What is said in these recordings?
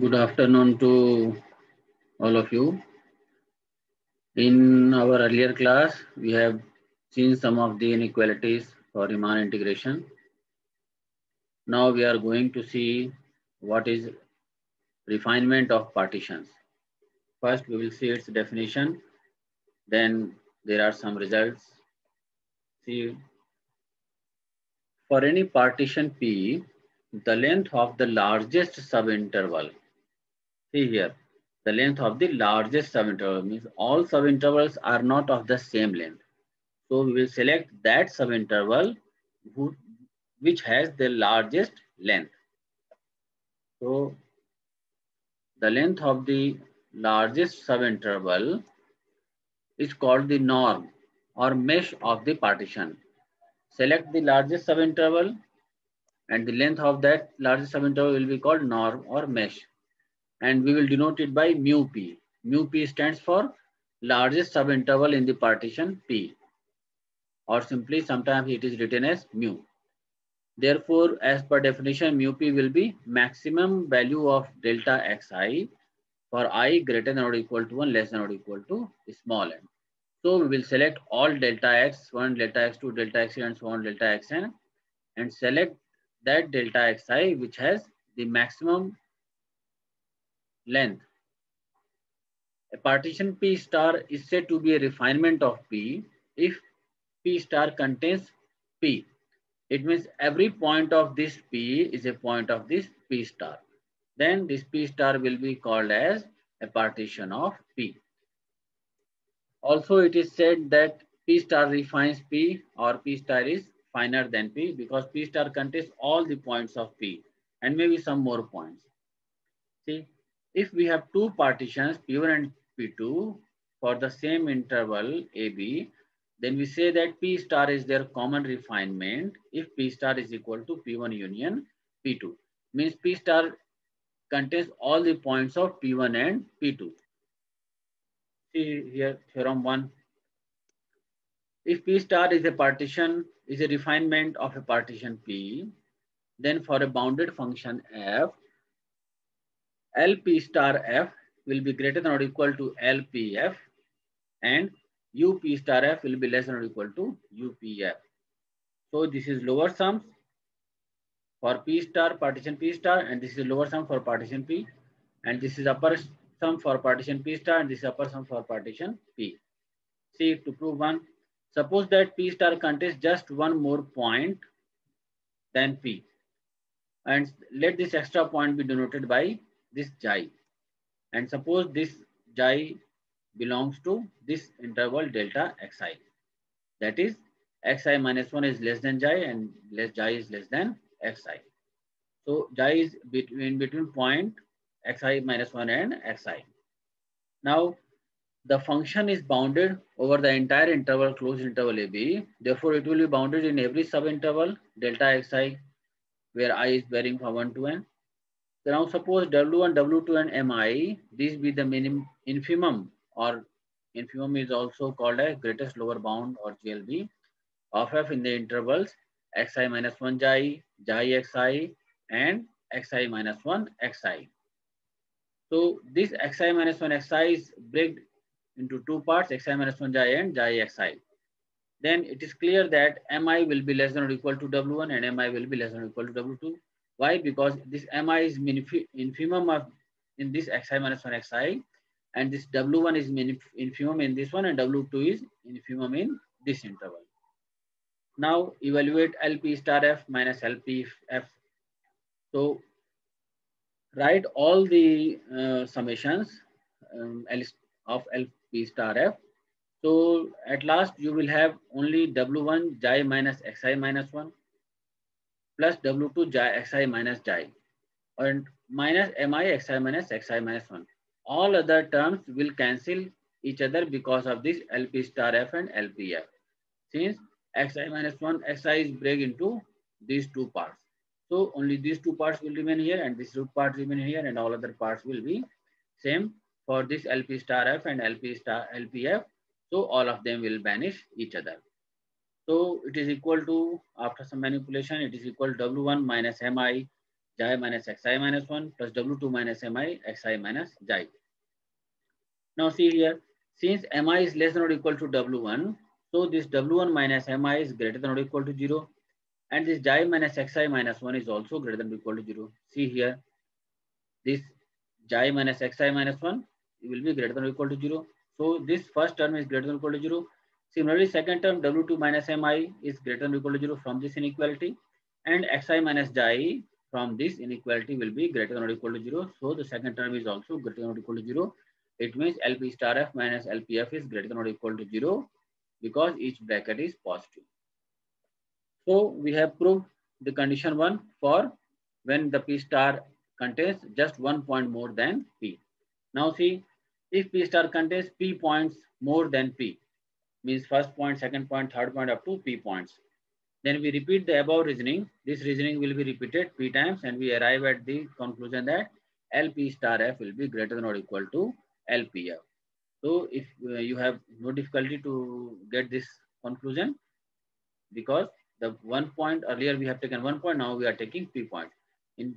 Good afternoon to all of you. In our earlier class, we have seen some of the inequalities for Riemann integration. Now we are going to see what is refinement of partitions. First, we will see its definition. Then there are some results. See, for any partition P, the length of the largest subinterval. See here, the length of the largest subinterval means all subintervals are not of the same length. So we will select that subinterval who, which has the largest length. So the length of the largest subinterval is called the norm or mesh of the partition. Select the largest subinterval and the length of that largest subinterval will be called norm or mesh. And we will denote it by mu p. Mu p stands for largest subinterval in the partition P. Or simply sometimes it is written as mu. Therefore, as per definition, mu p will be maximum value of delta xi for i greater than or equal to 1 less than or equal to small n. So we will select all delta x1, delta x2, delta xn and so on delta xn and select that delta xi which has the maximum length. A partition P star is said to be a refinement of P if P star contains P. It means every point of this P is a point of this P star. Then this P star will be called as a partition of P. Also, it is said that P star refines P or P star is finer than P because P star contains all the points of P and maybe some more points. See, if we have two partitions P1 and P2 for the same interval AB, then we say that P star is their common refinement if P star is equal to P1 union P2. Means P star contains all the points of P1 and P2. See here, theorem 1. If P star is a partition, is a refinement of a partition P, then for a bounded function f, LP star f will be greater than or equal to LPF and UP star f will be less than or equal to UPF. So this is lower sums for P star partition P star and this is lower sum for partition P and this is upper sum for partition P star and this is upper sum for partition P. See to prove one, suppose that P star contains just one more point than P and let this extra point be denoted by this xi and suppose this xi belongs to this interval delta xi that is xi minus 1 is less than xi and less xi is less than xi. So xi is between between point xi minus 1 and xi. Now the function is bounded over the entire interval closed interval AB. Therefore, it will be bounded in every subinterval delta xi where i is varying from 1 to n. So now suppose W1, W2 and Mi, these be the minimum infimum or infimum is also called a greatest lower bound or GLB of f in the intervals xi minus 1 xi, xi xi and xi minus 1 xi. So this xi minus 1 xi is break into two parts xi minus 1 xi and xi xi. Then it is clear that mi will be less than or equal to w1 and mi will be less than or equal to w2. Why? Because this mi is infimum of in this xi minus 1 xi and this w1 is infimum in this one and w2 is infimum in this interval. Now evaluate LP star f minus LP f. So write all the uh, summations um, of LP star f. So at last you will have only W1 xi minus xi minus 1 plus W2 xi, xi minus xi and minus mi xi minus xi minus 1. All other terms will cancel each other because of this LP star f and LPF. Since xi minus 1 xi is break into these two parts. So only these two parts will remain here and this root part remain here and all other parts will be same for this LP star f and LP star LPF. So all of them will banish each other. So it is equal to, after some manipulation, it is equal to W1 minus Mi xi minus xi minus 1 plus w2 minus mi xi minus xi. Now see here, since mi is less than or equal to w1, so this w1 minus mi is greater than or equal to 0 and this xi minus xi minus 1 is also greater than or equal to 0. See here, this xi minus xi minus 1 will be greater than or equal to 0. So this first term is greater than or equal to 0. Similarly, second term w2 minus mi is greater than or equal to 0 from this inequality and xi minus xi from this inequality will be greater than or equal to 0. So the second term is also greater than or equal to 0. It means LP star f minus LPF is greater than or equal to 0 because each bracket is positive. So we have proved the condition 1 for when the P star contains just one point more than P. Now see, if P star contains P points more than P, means first point, second point, third point up to P points. Then we repeat the above reasoning. This reasoning will be repeated P times and we arrive at the conclusion that LP star F will be greater than or equal to LPF. So if uh, you have no difficulty to get this conclusion because the one point earlier we have taken one point, now we are taking P point. In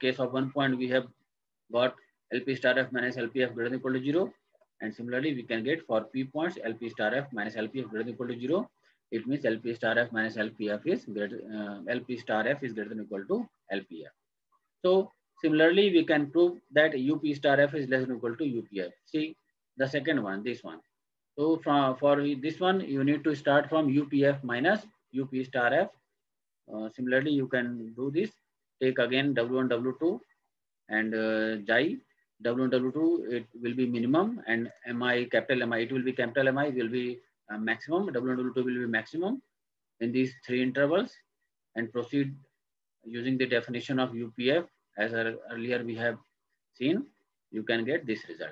case of one point, we have got LP star F minus LPF greater than or equal to zero. And similarly, we can get for P points LP star F minus LPF greater than equal to zero. It means LP star F minus LPF is greater, uh, LP star F is greater than equal to LPF. So similarly, we can prove that UP star F is less than equal to UPF. See the second one, this one. So from, for this one, you need to start from UPF minus UP star F. Uh, similarly, you can do this. Take again W1, W2 and uh, Xi W1, W2, it will be minimum and MI, capital MI, it will be capital MI, will be uh, maximum. W1, W2 will be maximum in these three intervals and proceed using the definition of UPF as earlier we have seen, you can get this result.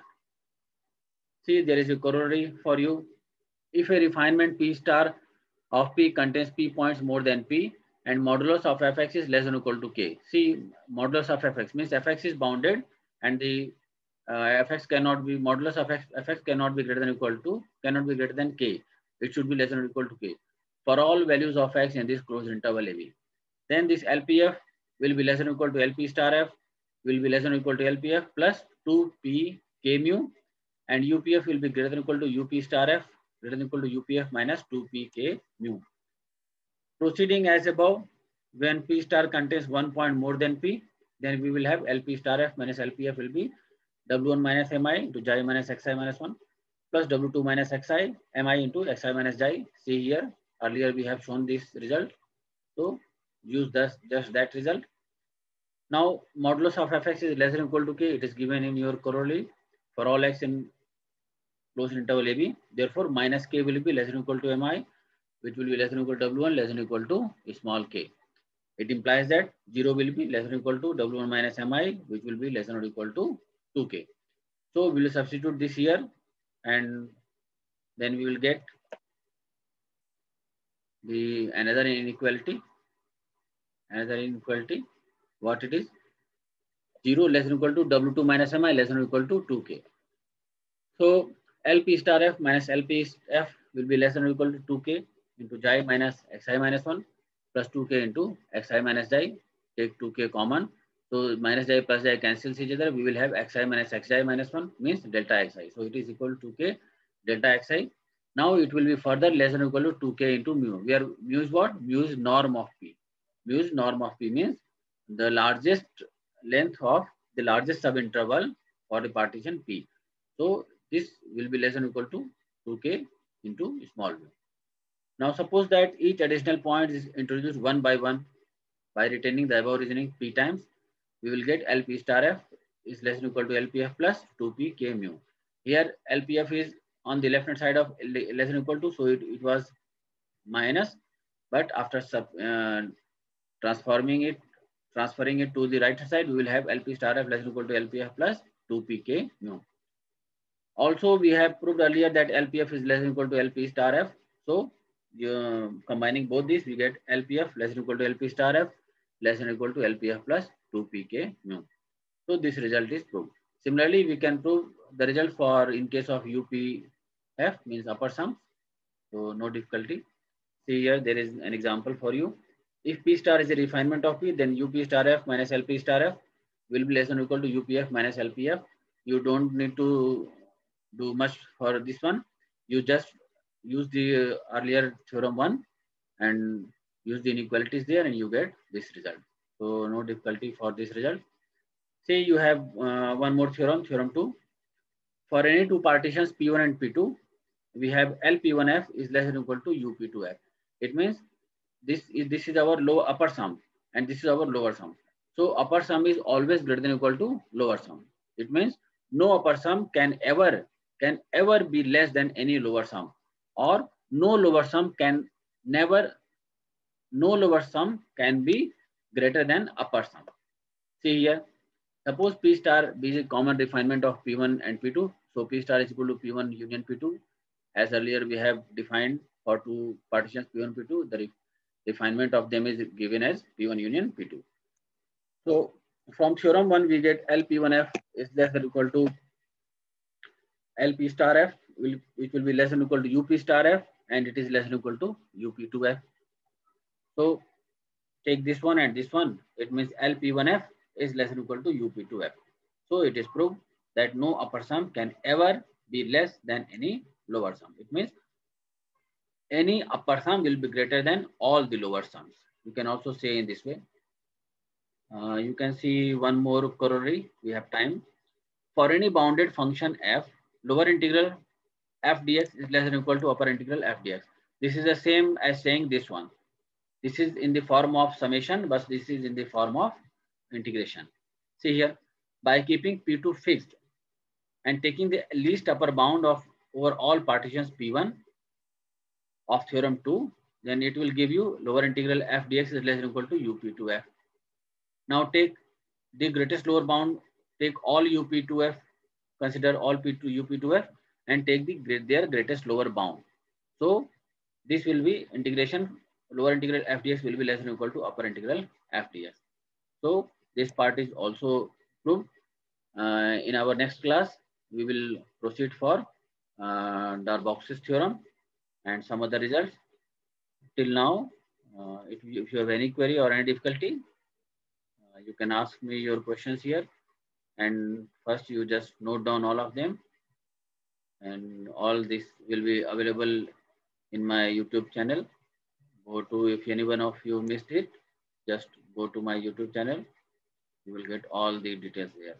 See, there is a corollary for you. If a refinement P star of P contains P points more than P and modulus of Fx is less than or equal to K. See, modulus of Fx means Fx is bounded and the Uh, fx cannot be modulus of f, fx cannot be greater than equal to cannot be greater than k. It should be less than or equal to k for all values of x in this closed interval AB. Then this LPF will be less than or equal to LP star f will be less than or equal to LPF plus 2p k mu and UPF will be greater than or equal to UP star f greater than or equal to UPF minus 2p k mu. Proceeding as above, when P star contains one point more than P, then we will have LP star f minus LPF will be W1 minus Mi into Xi minus Xi minus 1 plus W2 minus Xi Mi into Xi minus Xi. See here, earlier we have shown this result. So use this, just that result. Now modulus of fx is less than equal to k. It is given in your corollary for all x in closed interval AB. Therefore, minus k will be less than equal to Mi, which will be less than equal to W1, less than equal to small k. It implies that 0 will be less than equal to W1 minus Mi, which will be less than or equal to 2k. So we will substitute this here and then we will get the another inequality. Another inequality, what it is? 0 less than equal to W2 minus Mi less than equal to 2k. So LP star F minus LP F will be less than equal to 2k into J minus Xi minus 1 plus 2k into Xi minus J. Take 2k common so minus i plus i cancels each other. We will have xi minus xi minus 1 means delta xi. So it is equal to 2k delta xi. Now it will be further less than equal to 2k into mu. We are mu is what? Mu is norm of p. Mu is norm of p means the largest length of the largest subinterval for the partition p. So this will be less than equal to 2k into small mu. Now suppose that each additional point is introduced one by one by retaining the above reasoning p times we will get LP star F is less than equal to LPF plus 2P K mu. Here LPF is on the left hand side of less than equal to, so it, it was minus, but after sub, uh, transforming it, transferring it to the right hand side, we will have LP star F less than equal to LPF plus 2P K mu. Also, we have proved earlier that LPF is less than equal to LP star F. So, uh, combining both these, we get LPF less than equal to LP star F less than equal to LPF plus 2 pk mu. So this result is proved. Similarly, we can prove the result for in case of UPF means upper sum. So no difficulty. See here, there is an example for you. If P star is a refinement of P, then UP star F minus LP star F will be less than or equal to UPF minus LPF. You don't need to do much for this one. You just use the uh, earlier theorem one and use the inequalities there and you get this result. So no difficulty for this result. Say you have uh, one more theorem, theorem two. For any two partitions P1 and P2, we have LP1F is less than or equal to UP2F. It means this is this is our low upper sum and this is our lower sum. So upper sum is always greater than equal to lower sum. It means no upper sum can ever can ever be less than any lower sum or no lower sum can never no lower sum can be greater than upper sum. See here, suppose P star be a common refinement of P1 and P2. So P star is equal to P1 union P2. As earlier we have defined for two partitions P1, P2, the refinement of them is given as P1 union P2. So from theorem 1, we get LP1F is less than equal to LP star F, will, which will be less than equal to UP star F, and it is less than equal to UP2F. So take this one and this one, it means LP1F is less than equal to UP2F. So it is proved that no upper sum can ever be less than any lower sum. It means any upper sum will be greater than all the lower sums. You can also say in this way. Uh, you can see one more corollary. We have time. For any bounded function f, lower integral f dx is less than equal to upper integral f dx. This is the same as saying this one. This is in the form of summation, but this is in the form of integration. See here, by keeping P2 fixed and taking the least upper bound of over all partitions P1 of theorem 2, then it will give you lower integral f dx is less than equal to up2f. Now take the greatest lower bound, take all up2f, consider all p2 up2f and take the their greatest lower bound. So this will be integration, lower integral f dx will be less than equal to upper integral f dx. So this part is also proved. Uh, in our next class, we will proceed for uh, Darboux's theorem and some other results. Till now, uh, if, you, if you have any query or any difficulty, uh, you can ask me your questions here. And first you just note down all of them. And all this will be available in my YouTube channel. Go to, if any one of you missed it, just go to my YouTube channel. You will get all the details there.